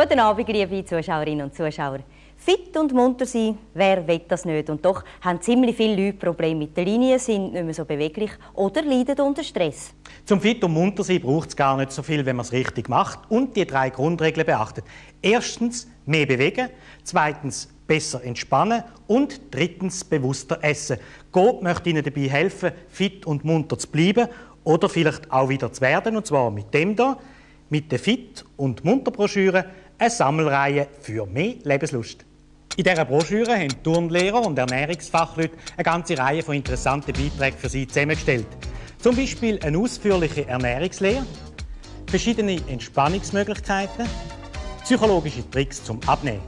Guten Abend, liebe Zuschauerinnen und Zuschauer. Fit und munter sein, wer will das nicht? Und doch haben ziemlich viele Leute Probleme mit der Linie, sind nicht mehr so beweglich oder leiden unter Stress. Zum Fit und munter sein braucht es gar nicht so viel, wenn man es richtig macht und die drei Grundregeln beachtet. Erstens mehr bewegen, zweitens besser entspannen und drittens bewusster essen. Gott möchte Ihnen dabei helfen, fit und munter zu bleiben oder vielleicht auch wieder zu werden, und zwar mit dem hier, mit der Fit- und Munter-Broschüre, eine Sammelreihe für mehr Lebenslust. In dieser Broschüre haben Turnlehrer und Ernährungsfachleute eine ganze Reihe von interessanten Beiträgen für Sie zusammengestellt. Zum Beispiel eine ausführliche Ernährungslehre, verschiedene Entspannungsmöglichkeiten, psychologische Tricks zum Abnehmen.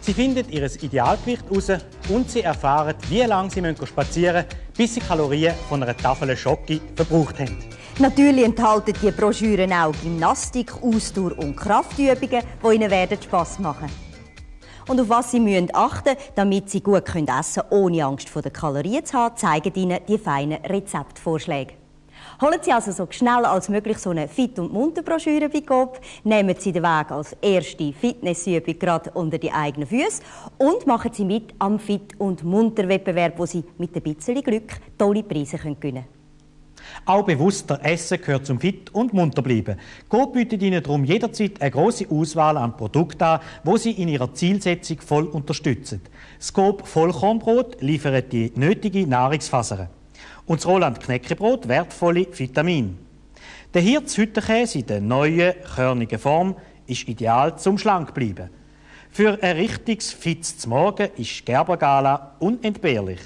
Sie finden Ihr Idealgewicht heraus und Sie erfahren, wie lange Sie spazieren müssen, bis Sie Kalorien von einer Tafel Schocke verbraucht haben. Natürlich enthalten die Broschüren auch Gymnastik, Ausdauer und Kraftübungen, die Ihnen werden Spass machen und auf was Sie müssen achten damit Sie gut essen können, ohne Angst vor den Kalorien zu haben, zeigen Ihnen die feinen Rezeptvorschläge. Holen Sie also so schnell als möglich so eine Fit- und Munter-Broschüre bei Coop, nehmen Sie den Weg als erste Fitnessübung gerade unter die eigenen Füße und machen Sie mit am Fit- und Munter-Wettbewerb, wo Sie mit ein bisschen Glück tolle Preise gewinnen können. Auch bewusster Essen gehört zum Fit und munter bleiben. Coop bietet Ihnen darum jederzeit eine große Auswahl an Produkten an, wo Sie in Ihrer Zielsetzung voll unterstützen. Coop Vollkornbrot liefert die nötige Nahrungsfasern. Und das Roland Knäckebrot wertvolle Vitamine. Der Hirz-Hüttenkäse in der neuen, körnigen Form ist ideal zum schlank bleiben. Für ein richtiges Fitz Morgen ist Gerber Gala unentbehrlich.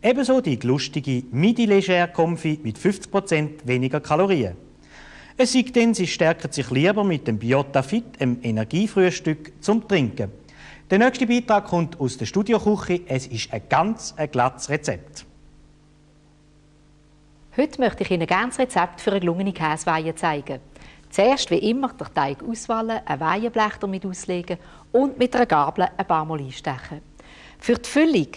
Ebenso die lustige Midi Leger Comfy mit 50% weniger Kalorien. Es sieht denn, sie stärken sich lieber mit dem Biota Fit, einem Energiefrühstück, zum Trinken. Der nächste Beitrag kommt aus der Studioküche. Es ist ein ganz ein glattes Rezept. Heute möchte ich Ihnen gerne das Rezept für eine gelungene Käseweihe zeigen. Zuerst wie immer den Teig auswählen, ein Weihenblech damit auslegen und mit einer Gabel ein paar Mal einstechen. Für die Füllung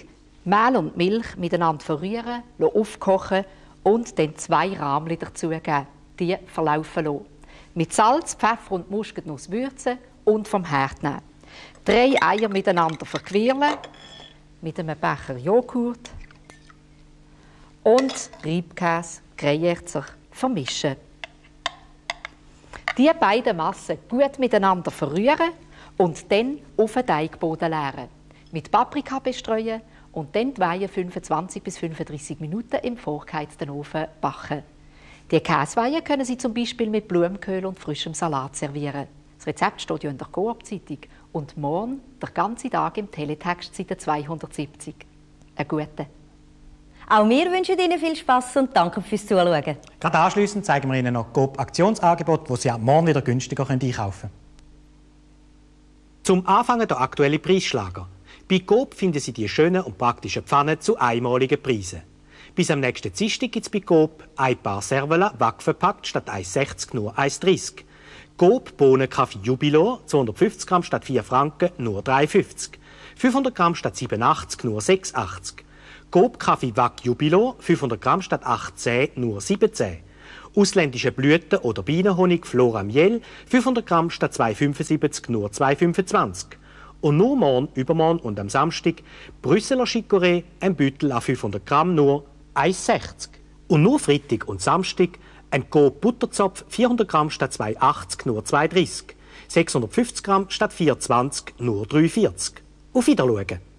Mehl und Milch miteinander verrühren, aufkochen und dann zwei Rahmli dazugeben. Die verlaufen lassen. Mit Salz, Pfeffer und Muskatnuss würzen und vom Herd nehmen. Drei Eier miteinander verquirlen, mit einem Becher Joghurt und Reibkäse, Greyerzer vermischen. Die beiden Massen gut miteinander verrühren und dann auf den Teigboden leeren. Mit Paprika bestreuen und dann die Weihe 25 bis 35 Minuten im vorgeheizten Ofen backen. Die Käseweihe können Sie zum Beispiel mit Blumenkohl und frischem Salat servieren. Das Rezept steht ja in der Coop-Zeitung und morgen der ganze Tag im Teletext Seite 270. Einen guten. Auch wir wünschen Ihnen viel Spaß und danke fürs Zuschauen. Gerade anschliessend zeigen wir Ihnen noch Coop Aktionsangebot, wo Sie ab morgen wieder günstiger einkaufen können. Zum Anfangen der aktuelle Preisschlager. Bei Coop finden Sie die schönen und praktischen Pfannen zu einmaligen Preisen. Bis am nächsten Dienstag gibt es bei Coop ein paar Servola verpackt statt 1,60 nur 1,30. Coop Bohnenkaffee Jubilor 250 Gramm statt 4 Franken nur 3,50. 500 Gramm statt 87 nur 6,80. Coop Kaffee Wack Jubilor 500 Gramm statt 18 nur 17. Ausländische Blüten oder Bienenhonig Flora Miel 500 Gramm statt 2,75 nur 2,25. Und nur morgen, übermorgen und am Samstag Brüsseler Chicorée, ein Büttel an 500 Gramm nur 1,60. Und nur Freitag und Samstag ein Coop Butterzopf 400 Gramm statt 2,80 nur 2,30. 650 Gramm statt 4,20 nur 3,40. Auf Wiedersehen.